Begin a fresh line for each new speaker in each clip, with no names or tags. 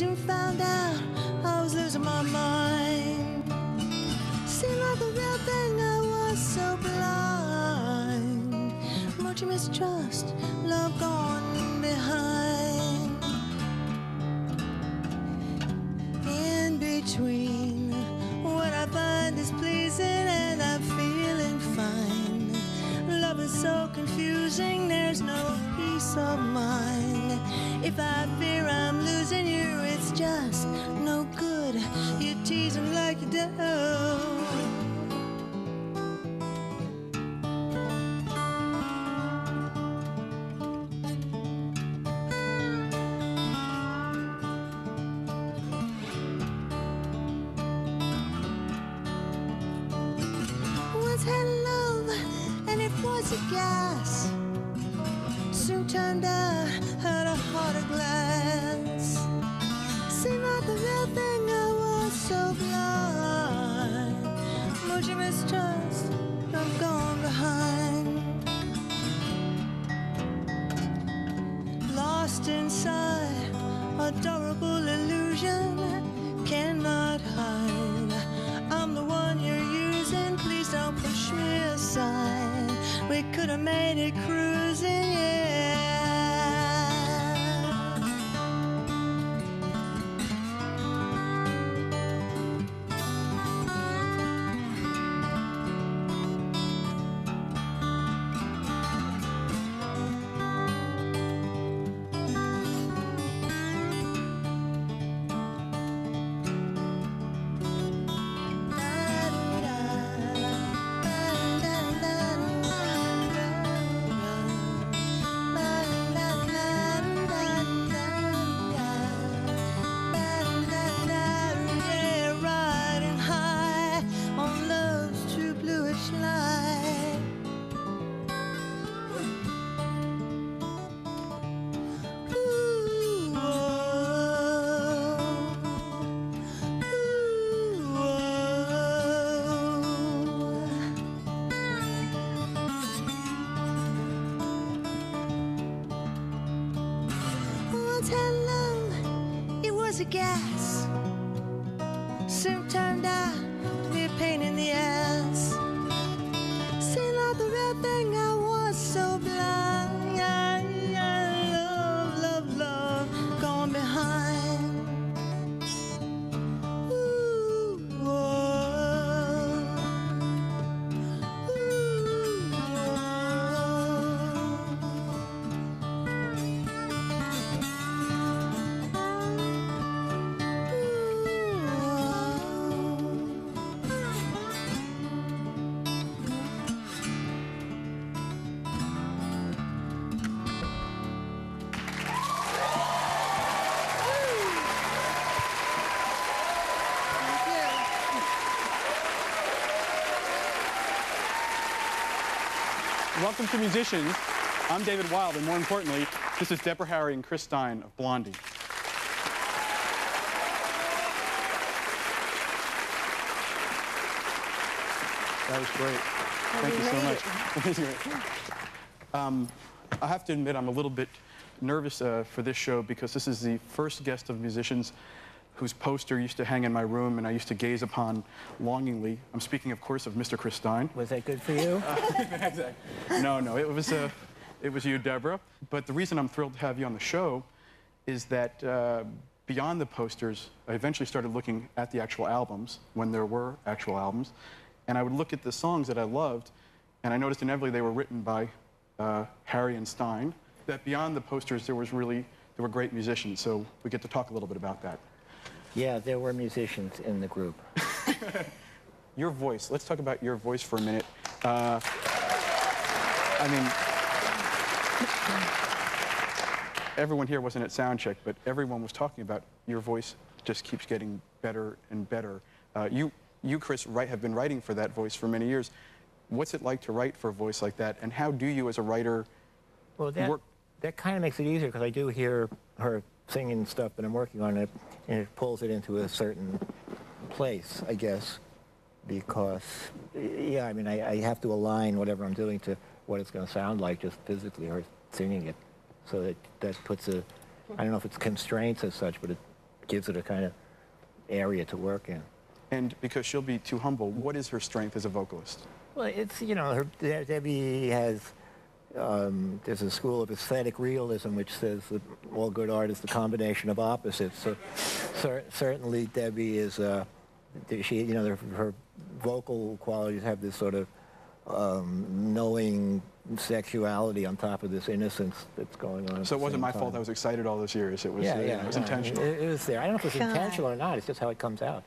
Soon found out I was losing my mind. Seemed like the real thing, I was so blind. Much mistrust, love gone behind. In between, what I find is pleasing and I'm feeling fine. Love is so confusing, there's no peace of mind. If I fear I'm losing just no good. You tease me like you do. We could have made it cruising,
Welcome to Musicians. I'm David Wild, and more importantly, this is Deborah Harry and Chris Stein of Blondie. That was great. Thank you so much. That was great. Um, I have to admit, I'm a little bit nervous uh, for this show because this is the first guest of musicians whose poster used to hang in my room and I used to gaze upon longingly. I'm speaking, of course, of Mr. Chris Stein.
Was that good for you?
No, no, it was uh, it was you, Deborah. But the reason I'm thrilled to have you on the show is that uh, beyond the posters, I eventually started looking at the actual albums when there were actual albums, and I would look at the songs that I loved, and I noticed inevitably they were written by uh, Harry and Stein. That beyond the posters, there was really there were great musicians. So we get to talk a little bit about that.
Yeah, there were musicians in the group.
Your voice. Let's talk about your voice for a minute. Uh, I mean, everyone here wasn't at sound check, but everyone was talking about your voice just keeps getting better and better. Uh, you, you, Chris, write, have been writing for that voice for many years. What's it like to write for a voice like that, and how do you, as a writer,
Well, that,
work?
that kind of makes it easier because I do hear her singing stuff that I'm working on, it, and it pulls it into a certain place, I guess, because, yeah, I mean, I, I have to align whatever I'm doing to what it's going to sound like just physically, or singing it. So that, that puts a, I don't know if it's constraints as such, but it gives it a kind of area to work in.
And because she'll be too humble, what is her strength as a vocalist?
Well, it's you know, her, Debbie has. Um, there's a school of aesthetic realism which says that all good art is the combination of opposites. So, cer- certainly Debbie is. Uh, she, you know, her, her vocal qualities have this sort of um, knowing sexuality on top of this innocence that's going on.
So it wasn't
same
my fault
time.
I was excited all those years. It was,
Yeah,
uh,
yeah,
it was
yeah,
intentional.
It, it was there. I don't know if it's
God.
intentional or not. It's just how it comes out.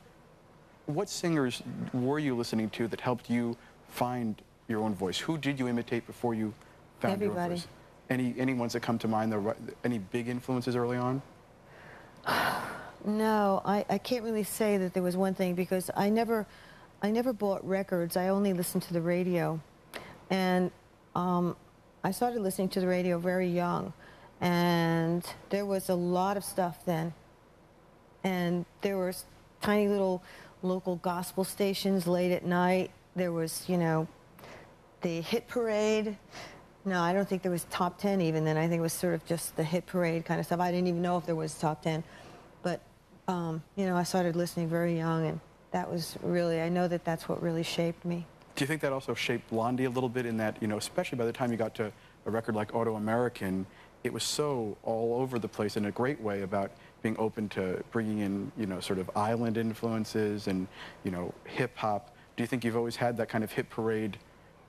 What singers were you listening to that helped you find your own voice? Who did you imitate before you
Everybody.
Any, any ones that come to mind, the, any big influences early on?
No, I, I can't really say that there was one thing because I never, I never bought records. I only listened to the radio, and um, I started listening to the radio very young, and there was a lot of stuff then, and there was tiny little local gospel stations late at night. There was, you know, the hit parade. No, I don't think there was top 10 even then. I think it was sort of just the hit parade kind of stuff. I didn't even know if there was top 10. But, um, you know, I started listening very young, and that was really, I know that that's what really shaped me.
Do you think that also shaped Blondie a little bit in that, you know, especially by the time you got to a record like Autoamerican, it was so all over the place in a great way about being open to bringing in, you know, sort of island influences and, you know, hip hop. Do you think you've always had that kind of hit parade,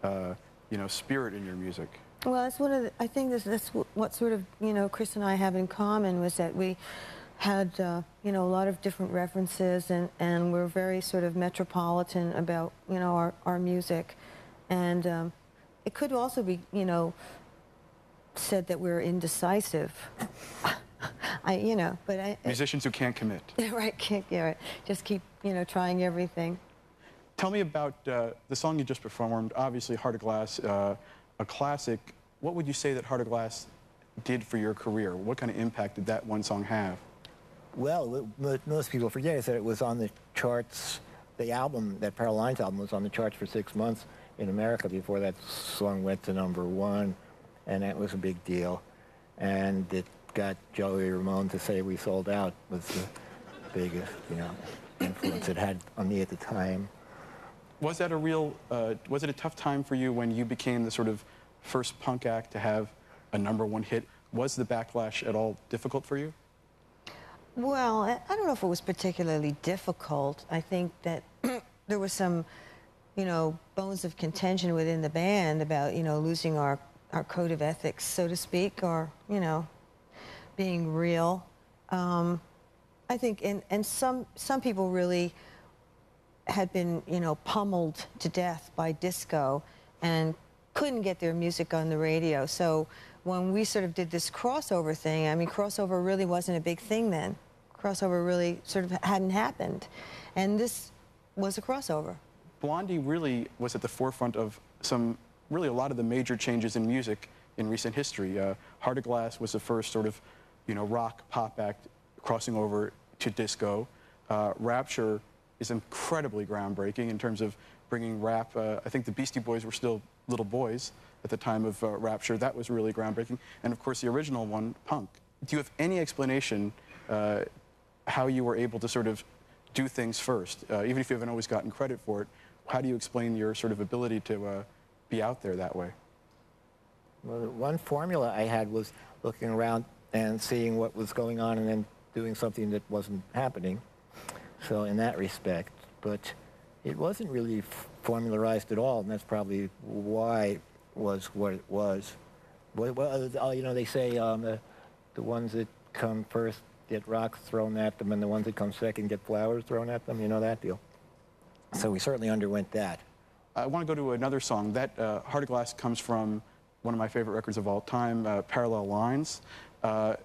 uh, you know, spirit in your music?
Well, that's one of the, I think that's, that's what sort of, you know, Chris and I have in common was that we had, uh, you know, a lot of different references and, and we're very sort of metropolitan about, you know, our, our music. And um, it could also be, you know, said that we're indecisive. I, you know, but I,
Musicians who can't commit.
right, can't, yeah, right. just keep, you know, trying everything.
Tell me about uh, the song you just performed, obviously Heart of Glass, uh, a classic. What would you say that Heart of Glass did for your career? What kind of impact did that one song have?
Well, what most people forget is that it was on the charts. The album, that Parallel Lines album, was on the charts for six months in America before that song went to number one, and that was a big deal. And it got Joey Ramone to say we sold out was the biggest, you know, influence it had on me at the time.
Was that a real, uh, was it a tough time for you when you became the sort of first punk act to have a number one hit? Was the backlash at all difficult for you?
Well, I don't know if it was particularly difficult. I think that there was some, you know, bones of contention within the band about, you know, losing our, our code of ethics, so to speak, or, you know, being real. Um, I think, and, and some, some people really had been, you know, pummeled to death by disco and couldn't get their music on the radio. So when we sort of did this crossover thing, I mean, crossover really wasn't a big thing then. Crossover really sort of hadn't happened. And this was a crossover.
Blondie really was at the forefront of some, really a lot of the major changes in music in recent history. Uh, Heart of Glass was the first sort of, you know, rock pop act crossing over to disco. Uh, Rapture is incredibly groundbreaking in terms of bringing rap. Uh, I think the Beastie Boys were still little boys at the time of uh, Rapture. That was really groundbreaking. And of course, the original one, Punk. Do you have any explanation uh, how you were able to sort of do things first, uh, even if you haven't always gotten credit for it? How do you explain your sort of ability to uh, be out there that way?
Well, one formula I had was looking around and seeing what was going on and then doing something that wasn't happening. So in that respect, but it wasn't really formularized at all, and that's probably why it was what it was. Well, uh, you know, they say um, the, the ones that come first get rocks thrown at them, and the ones that come second get flowers thrown at them. You know that deal. So we certainly underwent that.
I want to go to another song. That uh, Heart of Glass comes from one of my favorite records of all time, uh, Parallel Lines. Uh,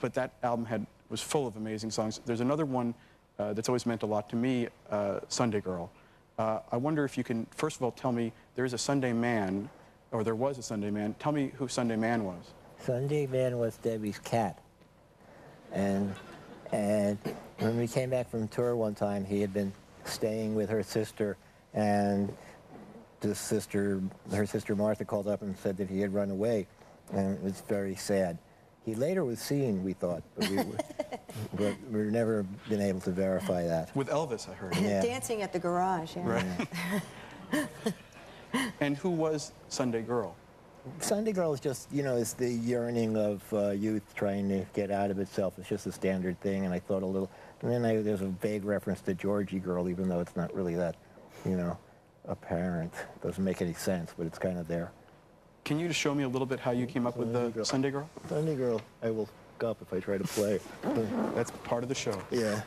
but that album had was full of amazing songs. There's another one uh, that's always meant a lot to me, uh, Sunday Girl. Uh, I wonder if you can, first of all, tell me there is a Sunday Man, or there was a Sunday Man. Tell me who Sunday Man was.
Sunday Man was Debbie's cat. And and when we came back from tour one time, he had been staying with her sister, and the sister, her sister Martha, called up and said that he had run away, and it was very sad. He later was seen, we thought, but we were, but we've never been able to verify that.
With Elvis, I heard.
Yeah.
Dancing at the garage, yeah.
Right. and who was Sunday Girl?
Sunday Girl is just, you know, it's the yearning of uh, youth trying to get out of itself. It's just a standard thing, and I thought a little. And then I, there's a vague reference to Georgy Girl, even though it's not really that, you know, apparent. Doesn't make any sense, but it's kind of there.
Can you just show me a little bit how you came up with the
Girl.
Sunday Girl?
Sunday Girl, I will up if I try to play.
That's part of the show.
yeah.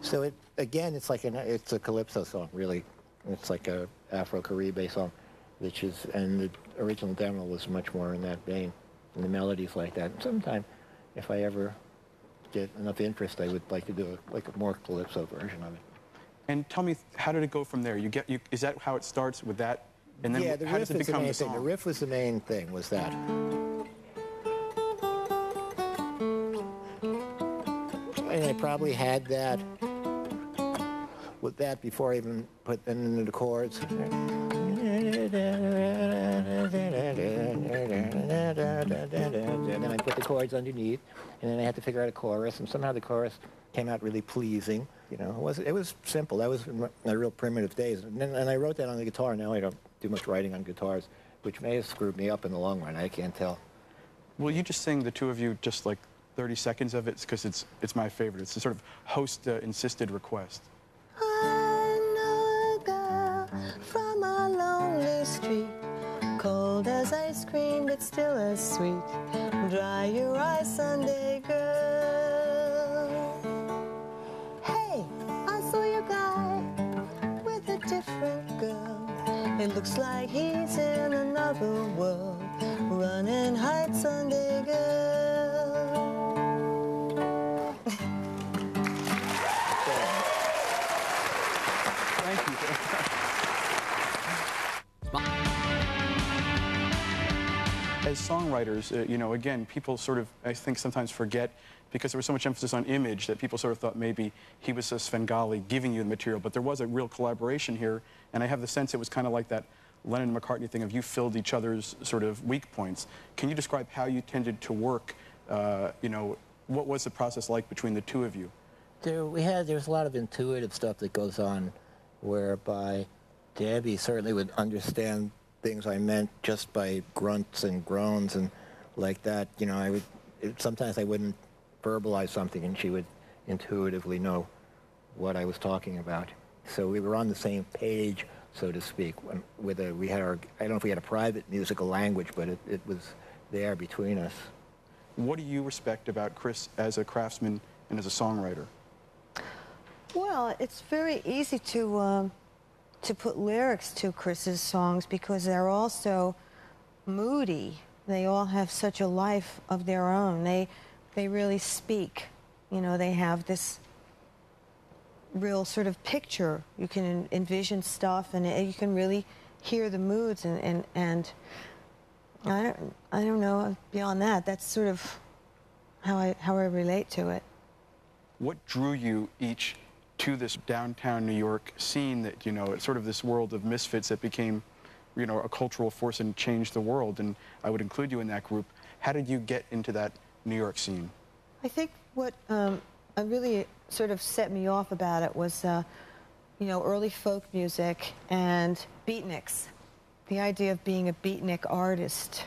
So it again, it's like an it's a calypso song, really. It's like a Afro-Caribe song, which is and the original demo was much more in that vein, and the melodies like that. And sometime, if I ever get enough interest, I would like to do a, like a more calypso version of it.
And tell me, how did it go from there? You get, you, is that how it starts with that? And then
yeah, the
how does it
the
become
main
the
thing. The riff was the main thing. Was that? And I probably had that with that before I even put them into the chords. And then I put the chords underneath, and then I had to figure out a chorus, and somehow the chorus came out really pleasing. You know, it was it was simple. That was my, real primitive days, and then and I wrote that on the guitar. Now I don't do much writing on guitars, which may have screwed me up in the long run. I can't tell.
Will you just sing the two of you just like 30 seconds of it? Because it's, it's my favorite. It's a sort of host uh, insisted request.
Ice still as sweet. Dry your eyes, Sunday girl. Hey, I saw your guy with a different girl. It looks like he's in another world, running hide, Sunday girl.
As songwriters, uh, you know, again, people sort of, I think, sometimes forget because there was so much emphasis on image that people sort of thought maybe he was a Svengali giving you the material, but there was a real collaboration here, and I have the sense it was kind of like that Lennon and McCartney thing of you filled each other's sort of weak points. Can you describe how you tended to work? Uh, you know, what was the process like between the two of you?
There we had there's a lot of intuitive stuff that goes on, whereby Debbie certainly would understand things I meant just by grunts and groans and like that. You know, I would it, sometimes I wouldn't verbalize something, and she would intuitively know what I was talking about. So we were on the same page, so to speak. When, with a we had our I don't know if we had a private musical language, but it, it was there between us.
What do you respect about Chris as a craftsman and as a songwriter?
Well, it's very easy to um, to put lyrics to Chris's songs because they're all so moody. They all have such a life of their own. They they really speak. You know, they have this real sort of picture. You can envision stuff, and you can really hear the moods. And and, and I don't I don't know beyond that. That's sort of how I how I relate to it.
What drew you each to this downtown New York scene that, you know, it's sort of this world of misfits that became, you know, a cultural force and changed the world? And I would include you in that group. How did you get into that New York scene?
I think what um, really sort of set me off about it was, uh, you know, early folk music and beatniks. The idea of being a beatnik artist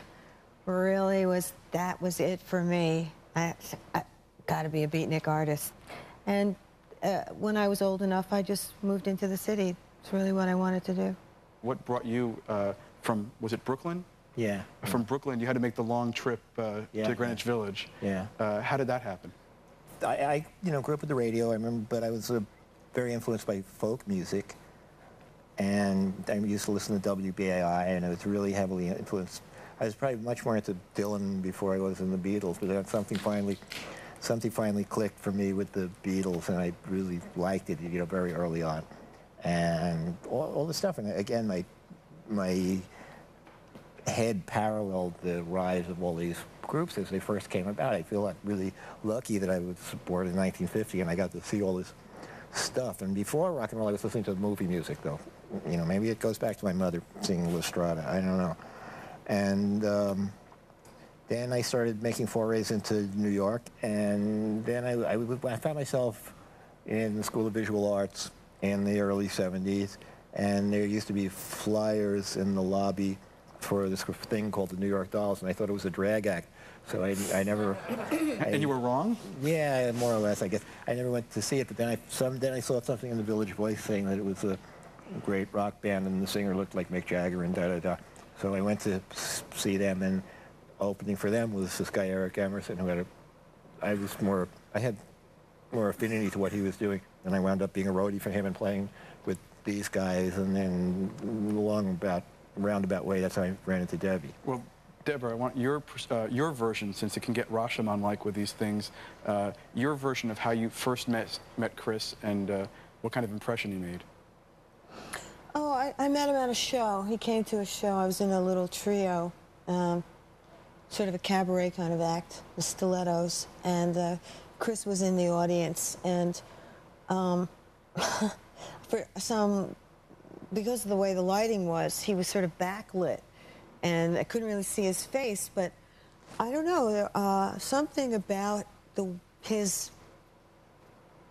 really was that was it for me. I, I got to be a beatnik artist. And uh, when I was old enough, I just moved into the city. It's really what I wanted to do.
What brought you uh, from, was it Brooklyn?
Yeah.
From Brooklyn, you had to make the long trip uh,
Yeah.
to Greenwich Village.
Yeah.
Uh, how did that happen?
I, I, you know, grew up with the radio. I remember, but I was uh, very influenced by folk music, and I used to listen to WBAI, and I was really heavily influenced. I was probably much more into Dylan before I was in the Beatles, but then something finally, something finally clicked for me with the Beatles, and I really liked it, you know, very early on, and all, all the stuff. And again, my, my head paralleled the rise of all these groups as they first came about. I feel like really lucky that I was born in 1950 and I got to see all this stuff. And before rock and roll, I was listening to movie music, though. You know, maybe it goes back to my mother singing La Strada. I don't know. And um, then I started making forays into New York, and then I, I, I found myself in the School of Visual Arts in the early 70s, and there used to be flyers in the lobby for this thing called the New York Dolls, and I thought it was a drag act. So I, I never.
I, and you were wrong.
Yeah, more or less, I guess. I never went to see it, but then I some then I saw something in the Village Voice saying that it was a great rock band, and the singer looked like Mick Jagger, and da da da. So I went to see them, and opening for them was this guy Eric Emerson, who had a. I was more. I had more affinity to what he was doing, and I wound up being a roadie for him and playing with these guys, and then along about roundabout way, that's how I ran into Debbie.
Well, Deborah, I want your uh, your version, since it can get Rashomon-like with these things. Uh, your version of how you first met met Chris and uh, what kind of impression he made.
Oh, I, I, met him at a show. He came to a show. I was in a little trio, um, sort of a cabaret kind of act, with Stilettos, and uh, Chris was in the audience. And um, for some, because of the way the lighting was, he was sort of backlit and I couldn't really see his face, but I don't know, uh, something about the his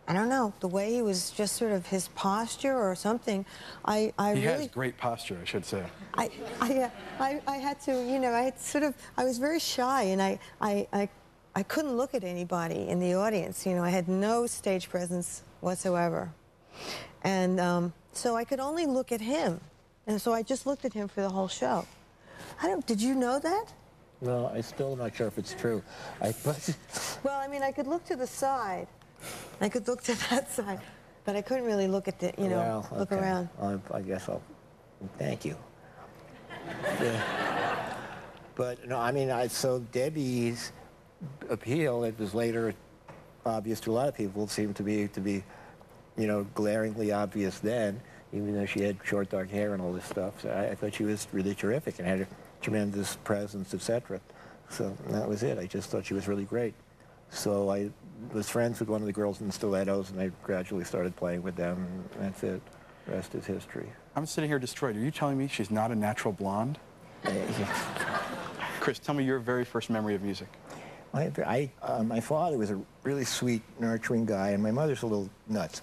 I don't know the way he was just sort of his posture or something. I, I
he
really,
has great posture, I should say.
I, I, uh, I, I, had to, you know, I had sort of, I was very shy, and I, I, I, I couldn't look at anybody in the audience. You know, I had no stage presence whatsoever, and um, so I could only look at him, and so I just looked at him for the whole show. I don't. Did you know that?
No, I still am not sure if it's true. I, but
well, I mean, I could look to the side. I could look to that side, but I couldn't really look at the, you know,
well,
look around.
I guess I'll. Thank you. yeah. But no, I mean, I, so Debbie's appeal, it was later obvious to a lot of people, seemed to be to be, you know, glaringly obvious then, even though she had short dark hair and all this stuff. So I, I thought she was really terrific and had a tremendous presence, etc. So that was it. I just thought she was really great. So I was friends with one of the girls in the Stilettos, and I gradually started playing with them. And that's it. The rest is history.
I'm sitting here destroyed. Are you telling me she's not a natural blonde? Chris, tell me your very first memory of music.
My, I, uh, my father was a really sweet, nurturing guy, and my mother's a little nuts.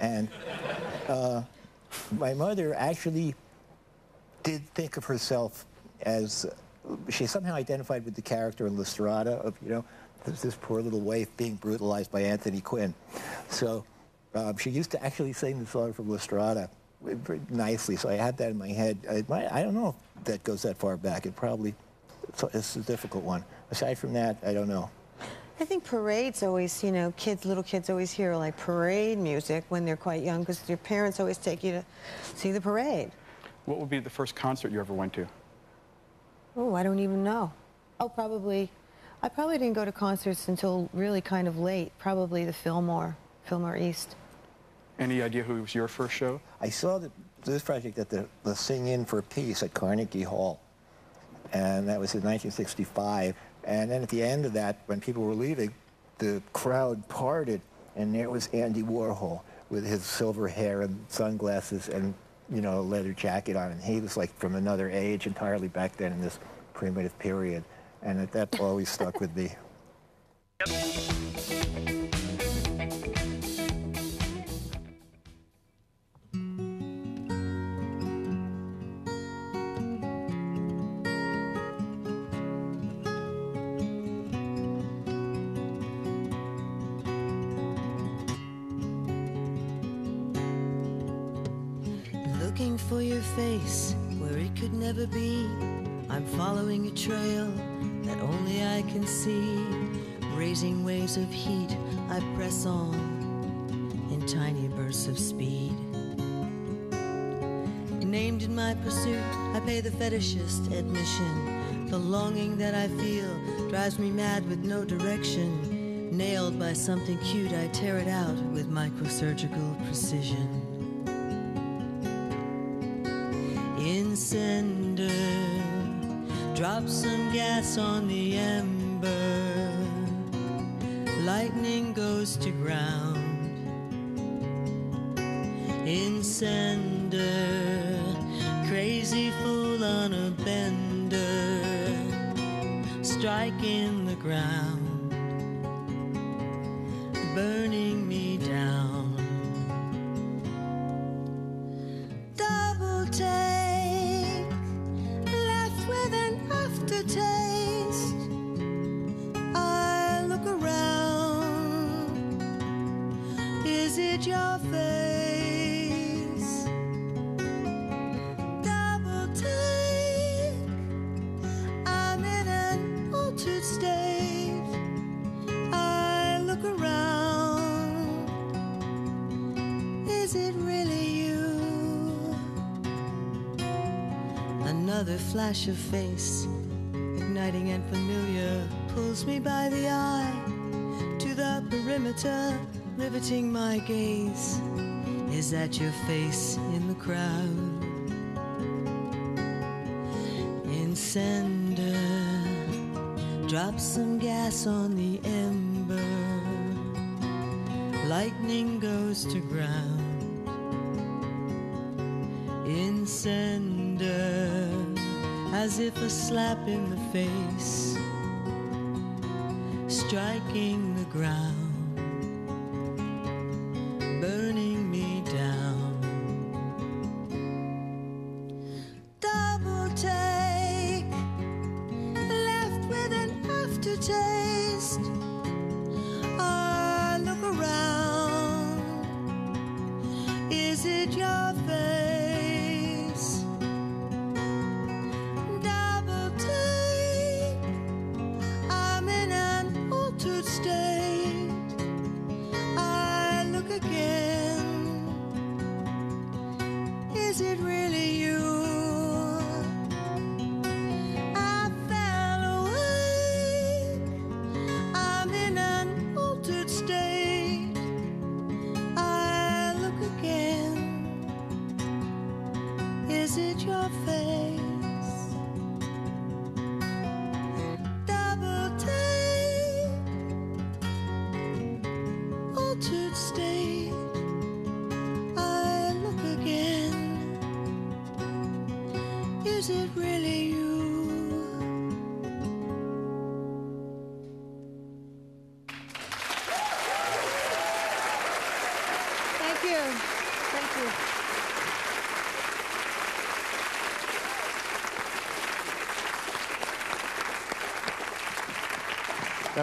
And uh, my mother actually did think of herself as she somehow identified with the character in La Strada of, you know, this, this poor little waif being brutalized by Anthony Quinn. So um, she used to actually sing the song from La Strada nicely, so I had that in my head. I, my, I don't know if that goes that far back. It probably, it's, it's a difficult one. Aside from that, I don't know.
I think parades always, you know, kids, little kids always hear like parade music when they're quite young because your parents always take you to see the parade.
What would be the first concert you ever went to?
Oh, I don't even know. Oh, probably. I probably didn't go to concerts until really kind of late. Probably the Fillmore, Fillmore East.
Any idea who was your first show?
I saw the, this project at the, the Sing In for Peace at Carnegie Hall. And that was in 1965. And then at the end of that, when people were leaving, the crowd parted, and there was Andy Warhol with his silver hair and sunglasses and, you know, a leather jacket on. And he was like from another age entirely back then in this primitive period. And that always stuck with me.
Named in my pursuit, I pay the fetishist admission. The longing that I feel drives me mad with no direction. Nailed by something cute, I tear it out with microsurgical precision. In cinder,
Drop some gas on the ember. Lightning goes to ground. Incender, crazy fool on a bender, striking the ground, flash of face, igniting and familiar, pulls me by the eye to the perimeter, riveting my gaze. Is that your face in the crowd? Incender, drop some gas on the ember. Lightning goes to ground incender as if a slap in the face striking the ground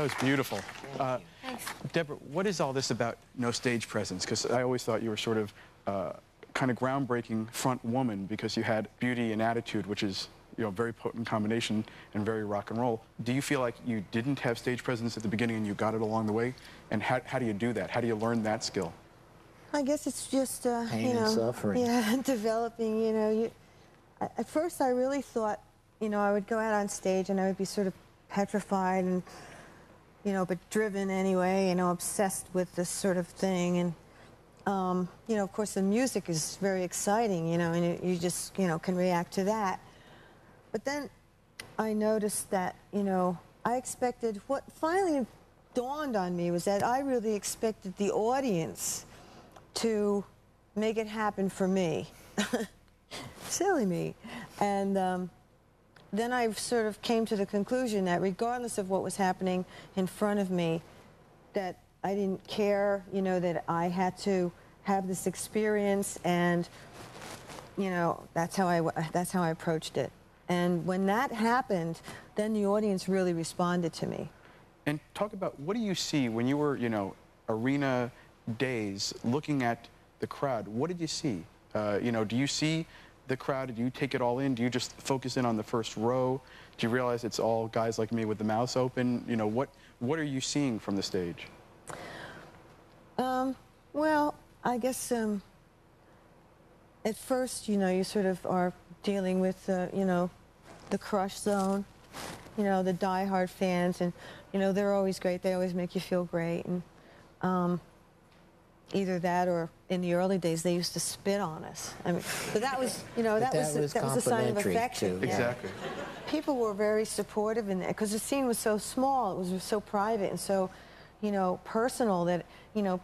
was beautiful. Uh,
Thanks.
Deborah, what is all this about no stage presence? Because I always thought you were sort of uh, kind of groundbreaking front woman because you had beauty and attitude, which is you know very potent combination and very rock and roll. Do you feel like you didn't have stage presence at the beginning and you got it along the way? And how, how do you do that? How do you learn that skill?
I guess it's just uh,
Pain
you
and
know,
suffering.
yeah, developing. You know, you. At first, I really thought, you know, I would go out on stage and I would be sort of petrified and, you know, but driven anyway. You know, obsessed with this sort of thing. And, um, you know, of course, the music is very exciting. You know, and you, you just, you know, can react to that. But then I noticed that, you know, I expected what finally dawned on me was that I really expected the audience to make it happen for me. Silly me. And um, then I sort of came to the conclusion that regardless of what was happening in front of me, that I didn't care, you know, that I had to have this experience and you know, that's how I that's how I approached it. And when that happened, then the audience really responded to me.
And talk about what do you see when you were, you know, arena days looking at the crowd? What did you see? Uh, you know, do you see the crowd? Do you take it all in? Do you just focus in on the first row? Do you realize it's all guys like me with the mouths open? You know, what what are you seeing from the stage?
Um, well, I guess um, at first, you know, you sort of are dealing with, uh, you know, the crush zone, you know, the diehard fans, and you know they're always great. They always make you feel great, and um,
either that or in the early days they used to spit on us. I mean, but that was, you know,
But
that, was,
that was
that was a sign of affection.
too.
yeah.
Exactly.
People were very supportive in that because the scene was so small, it was so private and so, you know, personal that, you know,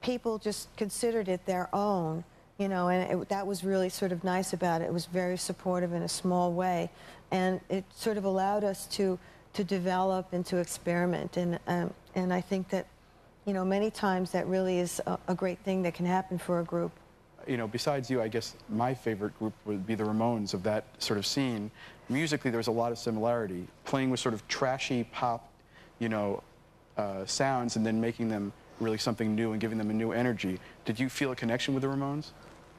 people just considered it their own, you know, and it, that was really sort of nice about it. It was very supportive in a small way, and it sort of allowed us to to develop and to experiment. And um, and I think that, you know, many times that really is a, a great thing that can happen for a group.
you know, besides you, I guess my favorite group would be the Ramones of that sort of scene. Musically, there was a lot of similarity, playing with sort of trashy pop, you know, uh, sounds and then making them really something new and giving them a new energy. Did you feel a connection with the Ramones?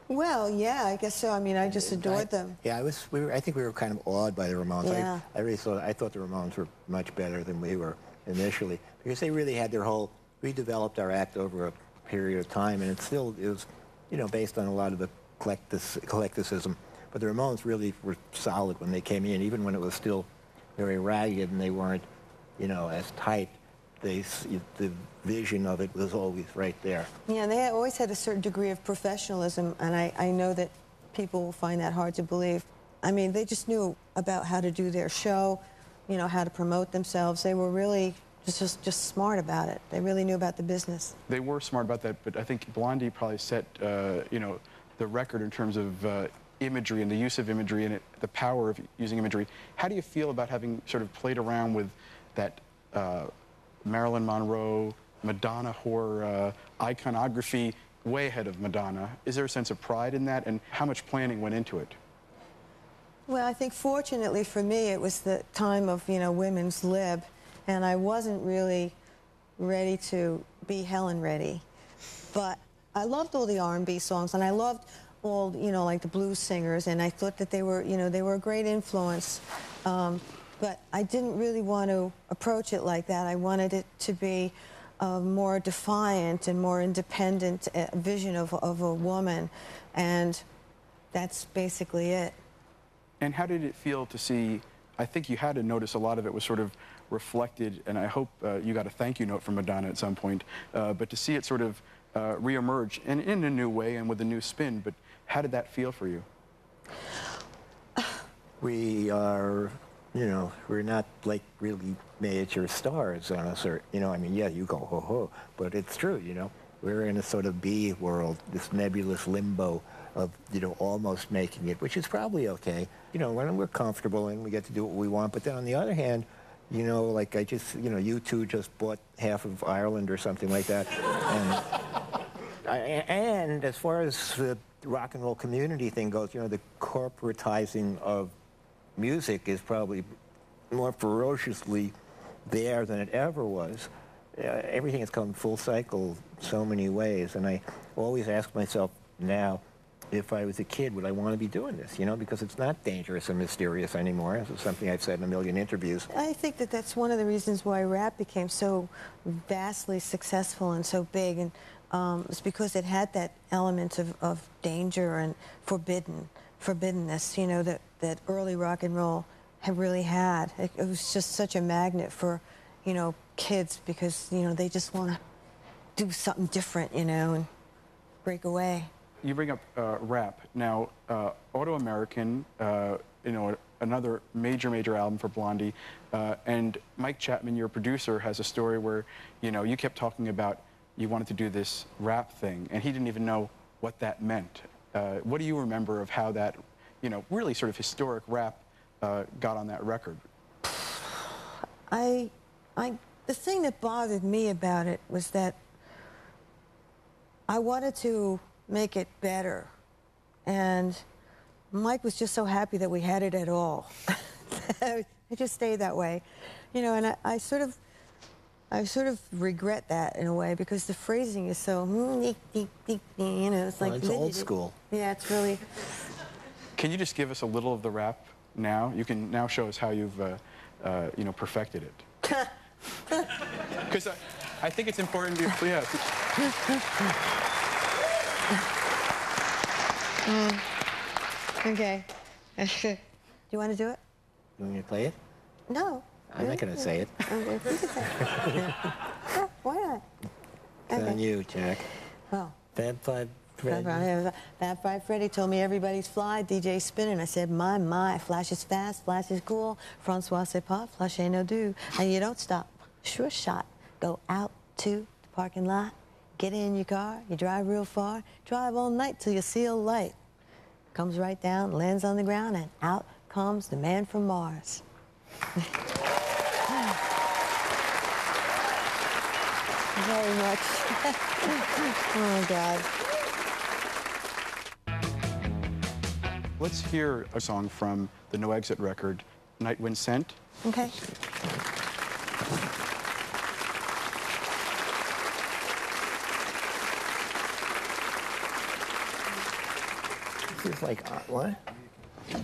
Well, yeah, I guess so. I mean, I just adored
I-
them.
Yeah, I was. We were, I think we were kind of awed by the Ramones.
Yeah.
I, I really thought. I thought the Ramones were much better than we were initially because they really had their whole. We developed our act over a period of time, and it still is, you know, based on a lot of the eclectic, eclecticism. But the Ramones really were solid when they came in, even when it was still very ragged and they weren't, you know, as tight. They, the vision of it was always right there.
Yeah, they always had a certain degree of professionalism, and I, I know that people find that hard to believe. I mean, they just knew about how to do their show, you know, how to promote themselves. They were really just, just, just smart about it. They really knew about the business.
They were smart about that, but I think Blondie probably set, uh, you know, the record in terms of uh, imagery and the use of imagery and it, the power of using imagery. How do you feel about having sort of played around with that uh, Marilyn Monroe, Madonna horror uh, iconography way ahead of Madonna? Is there a sense of pride in that, and how much planning went into it?
Well, I think fortunately for me, it was the time of, you know, women's lib, and I wasn't really ready to be Helen Reddy. But I loved all the R&B songs, and I loved all, you know, like the blues singers, and I thought that they were, you know, they were a great influence. Um, but I didn't really want to approach it like that. I wanted it to be a more defiant and more independent uh, vision of, of a woman, and that's basically it.
And how did it feel to see? I think you had to notice a lot of it was sort of reflected, and I hope uh, you got a thank you note from Madonna at some point. Uh, but to see it sort of uh, reemerge in, in a new way and with a new spin. But how did that feel for you?
we are, you know, we're not like really major stars on a certain, you know, I mean, yeah, you go ho ho, but it's true, you know. We're in a sort of B world, this nebulous limbo of, you know, almost making it, which is probably okay. You know, when we're comfortable and we get to do what we want, but then on the other hand, you know, like I just, you know, U2 just bought half of Ireland or something like that. And I, and as far as the rock and roll community thing goes, you know, the corporatizing of music is probably more ferociously there than it ever was. Uh, everything has come full cycle so many ways, and I always ask myself now, if I was a kid, would I want to be doing this? You know, because it's not dangerous and mysterious anymore. Is something I've said in a million interviews.
I think that that's one of the reasons why rap became so vastly successful and so big, and um, it's because it had that element of, of danger and forbidden, forbiddenness. You know that that early rock and roll had really had. It, it was just such a magnet for, you know, kids because you know they just want to do something different, you know, and break away.
You bring up uh, rap. Now, uh, Autoamerican, uh, you know, another major, major album for Blondie. Uh, and Mike Chapman, your producer, has a story where, you know, you kept talking about you wanted to do this rap thing, and he didn't even know what that meant. Uh, what do you remember of how that, you know, really sort of historic rap uh, got on that record?
I, I, the thing that bothered me about it was that I wanted to make it better, and Mike was just so happy that we had it at all. it just stayed that way, you know. And I, I sort of, I sort of regret that in a way because the phrasing is so, you know, it's
Well,
like
it's old school.
Yeah, it's really.
Can you just give us a little of the rap now? You can now show us how you've, uh, uh, you know, perfected it. Because I, I think it's important to, yeah. Oh. Oh.
Okay. do you want to do it?
You want me to play it?
No.
I'm not going to say it.
Okay, you say it. Yeah, why not?
It's
Okay.
on you, Jack.
Oh.
Fab Five Fred.
Fab Fab Freddy told me everybody's fly, DJ spinning. I said, my, my, flash is fast, flash is cool. Francois c'est pas, flash ain't no do. And you don't stop. Sure shot. Go out to the parking lot, get in your car, you drive real far, drive all night till you see a light. Comes right down, lands on the ground, and out comes the man from Mars. Very much. oh, God.
Let's hear a song from the No Exit record, Night Wind Sent.
Okay.
This is like, uh, what?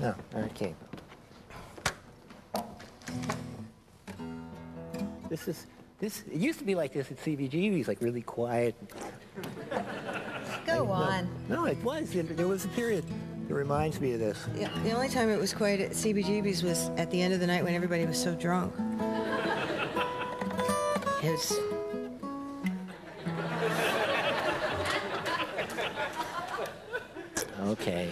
No, okay. This is, this, it used to be like this at CBGB's, like really quiet.
Go
No,
on.
No, it was. It- There was a period. It reminds me of this.
Yeah, the only time it was quiet at CBGB's was at the end of the night when everybody was so drunk. It was,
Okay.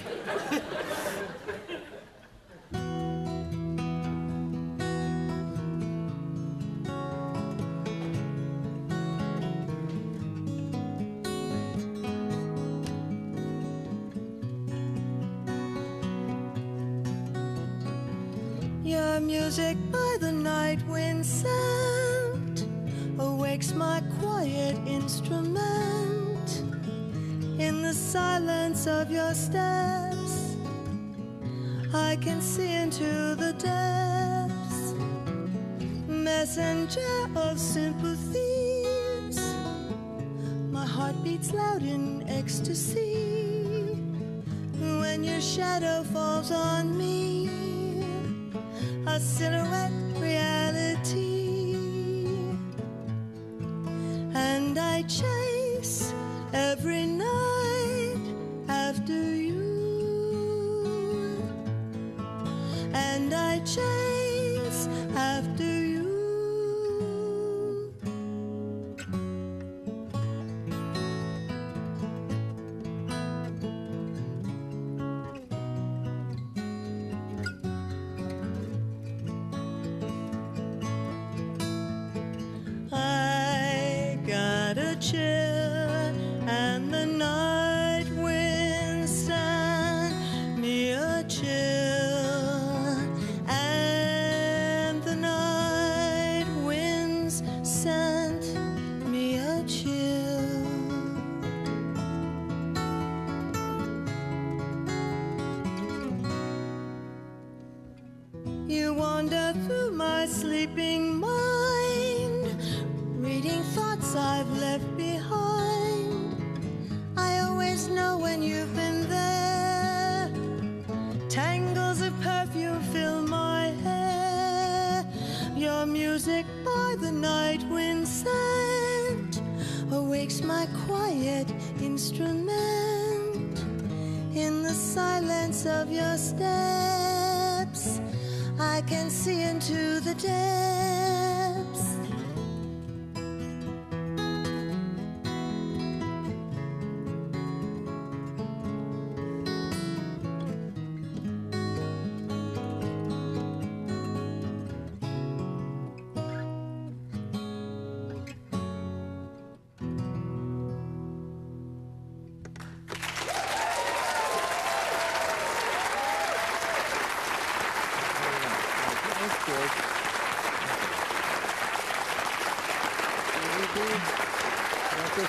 After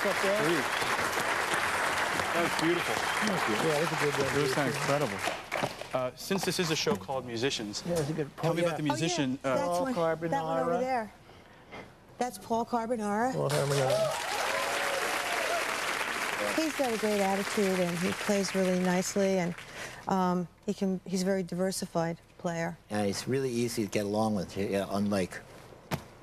up there?
Please. That was beautiful.
Yeah, that's a good one.
It was incredible. Uh, since this is a show called Musicians,
Yeah, that's a good
tell me
yeah.
about the musician.
Oh, yeah.
uh,
That's
Paul
one, that one over
Carbonara.
there. That's Paul Carbonara.
Paul Carbonara.
He's got a great attitude and he plays really nicely and um, he can. He's a very diversified player.
Yeah, it's really easy to get along with. Yeah, unlike,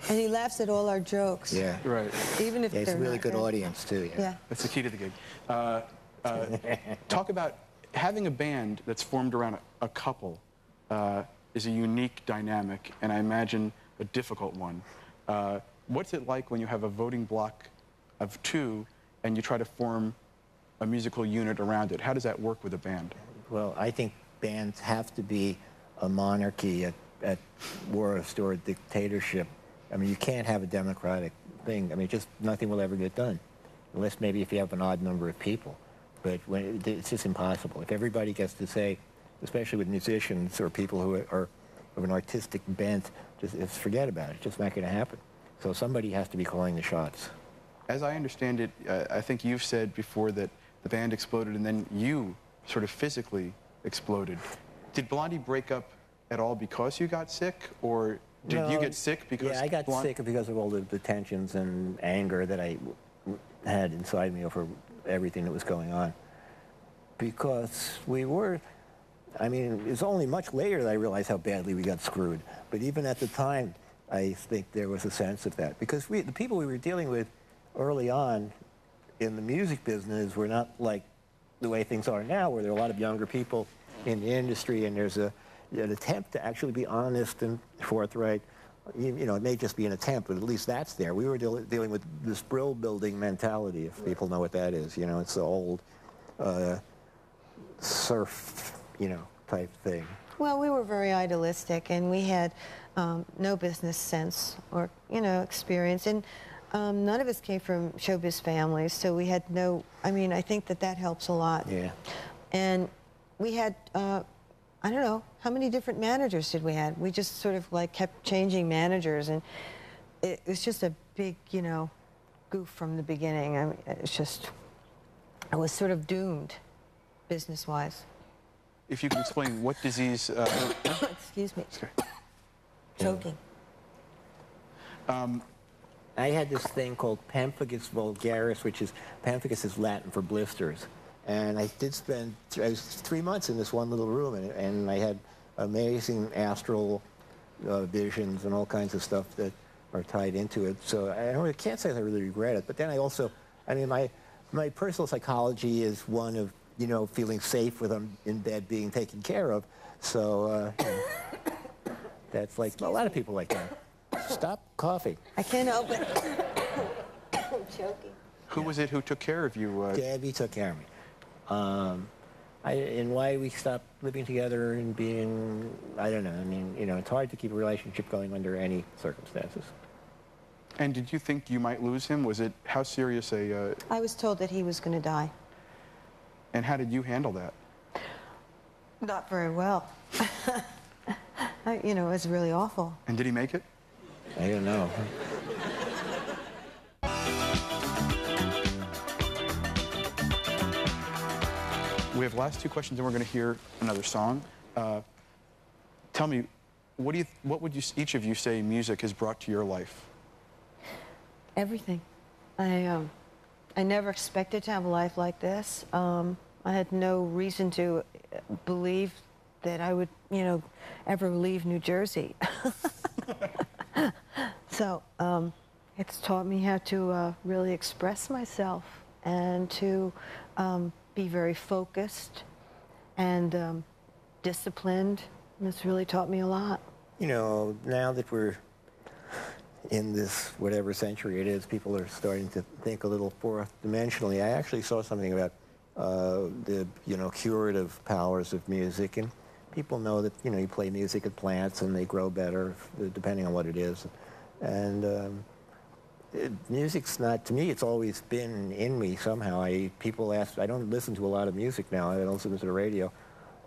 And he laughs at all our jokes.
yeah.
right.
Even if
Yeah, it's a really good
good.
audience, too. Yeah.
Yeah.
That's the key to the gig. Uh, uh, talk about having a band that's formed around a, a couple uh, is a unique dynamic, and I imagine a difficult one. Uh, what's it like when you have a voting block of two and you try to form a musical unit around it. How does that work with a band?
Well, I think bands have to be a monarchy at, at worst or a dictatorship. I mean, you can't have a democratic thing. I mean, just nothing will ever get done, unless maybe if you have an odd number of people. But when, it's just impossible. If everybody gets to say, especially with musicians or people who are of an artistic bent, just, forget about it. It's just not going to happen. So somebody has to be calling the shots.
As I understand it, uh, I think you've said before that the band exploded and then you sort of physically exploded. Did Blondie break up at all because you got sick, or did
No,
you get sick because?
Yeah, I got sick because of all the, the tensions and anger that I had inside me over everything that was going on. Because we were, I mean, it's only much later that I realized how badly we got screwed. But even at the time, I think there was a sense of that. Because we, the people we were dealing with early on in the music business were not like the way things are now, where there are a lot of younger people in the industry, and there's a, an attempt to actually be honest and forthright. You, you know, it may just be an attempt, but at least that's there. We were deal- dealing with this brill building mentality, if people know what that is. You know, it's the old uh, surf, you know, type thing.
Well, we were very idealistic, and we had um, no business sense or you know experience, and um, none of us came from showbiz families, so we had no. I mean, I think that that helps a lot.
Yeah.
And we had, uh, I don't know, how many different managers did we had? We just sort of like kept changing managers, and it was just a big, you know, goof from the beginning. I mean, it's just, I was sort of doomed, business-wise.
If you can explain what disease. Uh,
Excuse me,
sorry.
choking.
I had this thing called pemphigus vulgaris, which is pemphigus is Latin for blisters, and I did spend I was three months in this one little room, and, and I had amazing astral uh, visions and all kinds of stuff that are tied into it. So I, I can't say that I really regret it, but then I also, I mean, my my personal psychology is one of you know feeling safe with them in bed being taken care of. So uh, that's like a lot of people like that. Stop coughing.
I can't help it. I'm choking.
Who was it who took care of you? Uh,
Debbie took care of me. Um, I, and why we stopped living together and being, I don't know. I mean, you know, it's hard to keep a relationship going under any circumstances.
And did you think you might lose him? Was it how serious a? Uh,
I was told that he was going to die.
and how did you handle that?
Not very well. I, you know, it was really awful.
And did he make it?
I don't know.
We have last two questions, and we're going to hear another song. Uh, tell me, what do you, what would you, each of you say music has brought to your life?
Everything. I, um, I never expected to have a life like this. Um, I had no reason to uh, believe that I would, you know, ever leave New Jersey. so um, it's taught me how to uh, really express myself and to um, be very focused and um, disciplined. It's really taught me a lot.
You know, now that we're in this whatever century it is, people are starting to think a little fourth dimensionally. I actually saw something about uh, the you know curative powers of music, and people know that you know you play music at plants and they grow better depending on what it is, and. Um, music's not to me. It's always been in me somehow. I people ask. I don't listen to a lot of music now. I don't listen to the radio.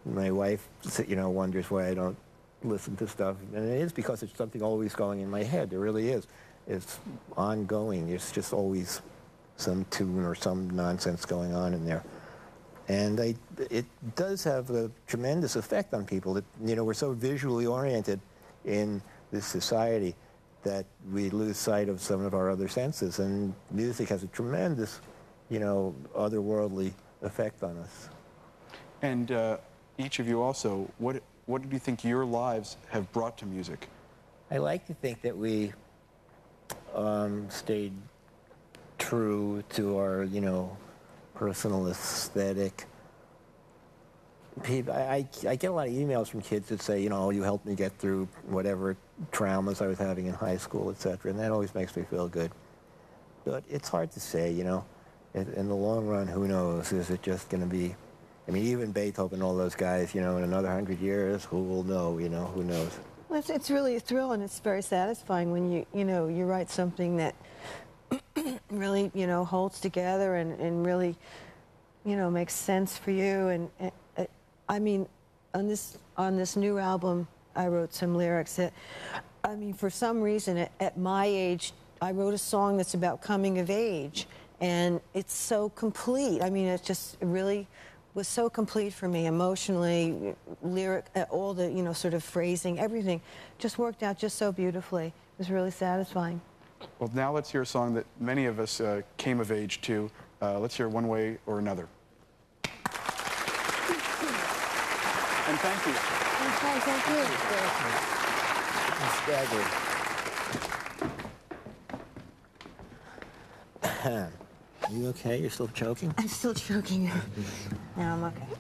My wife, you know, wonders why I don't listen to stuff, and it is because it's something always going in my head. It really is. It's ongoing. It's just always some tune or some nonsense going on in there, and I, it does have a tremendous effect on people. That you know, we're so visually oriented in this society that we lose sight of some of our other senses, and music has a tremendous, you know, otherworldly effect on us.
And uh, each of you also, what, what do you think your lives have brought to music?
I like to think that we um, stayed true to our, you know, personal aesthetic. People, I, I, get a lot of emails from kids that say, you know, you helped me get through whatever traumas I was having in high school, et cetera, and that always makes me feel good. But it's hard to say, you know. in in the long run, who knows? Is it just going to be? I mean, even Beethoven, all those guys, you know, in another hundred years, who will know? You know, who knows?
Well, it's, it's really a thrill and it's very satisfying when you you know you write something that really you know holds together and, and really you know makes sense for you and, and I mean on this on this new album I wrote some lyrics that I mean for some reason at, at my age I wrote a song that's about coming of age and it's so complete I mean it just really was so complete for me emotionally, lyric, uh, all the, you know, sort of phrasing, everything just worked out just so beautifully. It was really satisfying.
Well, now let's hear a song that many of us uh, came of age to. Uh, let's hear One Way or Another. And thank you.
Okay, thank you.
I'm staggered. you okay? You're still choking?
I'm still choking. no, I'm okay.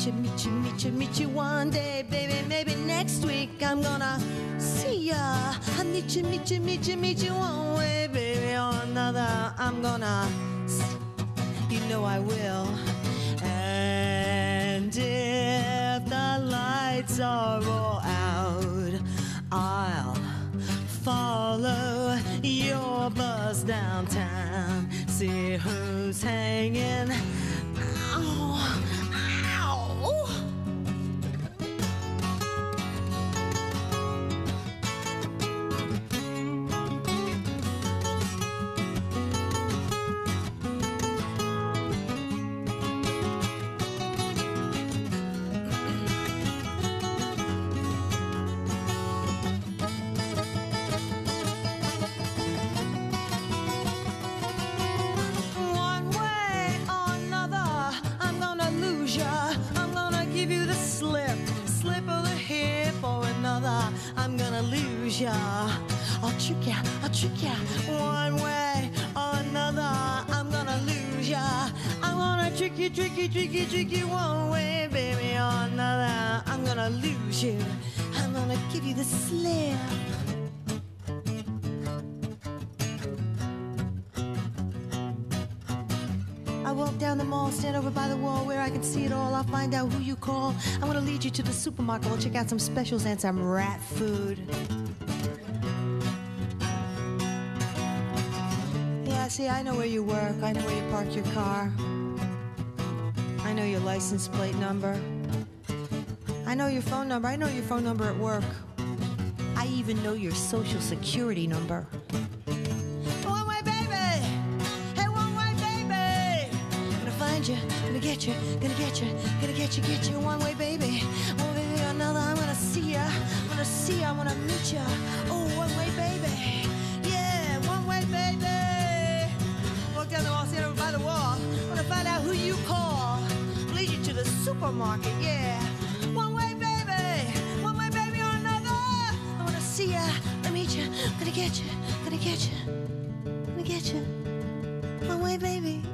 Meet you, meet you, meet you, meet you one day, baby. Maybe next week I'm gonna see ya. I'll meet you, meet you, meet you, meet you one way, baby, or another. I'm gonna, you know I will. And if the lights are all out, I'll follow your bus downtown. See who's hanging. Ya. I'll trick ya, I'll trick ya. One way or another, I'm gonna lose ya. I'm gonna trick you, trick you, trick you, trick you. One way, baby, or another, I'm gonna lose you. I'm gonna give you the slip. I walk down the mall, stand over by the wall where I can see it all. I'll find out who you call. I'm gonna lead you to the supermarket. We'll check out some specials and some rat food. See, I know where you work. I know where you park your car. I know your license plate number. I know your phone number. I know your phone number at work. I even know your social security number. One way, baby! Hey, one way, baby! Gonna find you, gonna get you, gonna get you, gonna get you, get you, one way, baby. One way, baby, another, I'm gonna see ya. I'm gonna see ya, I'm gonna meet ya. Oh, Down the wall, stand by the wall. Wanna find out who you call. Lead you to the supermarket, yeah. One way, baby. One way, baby, or another. I wanna see ya, I wanna meet ya. Gonna get you, gonna get you, gonna get you. One way, baby.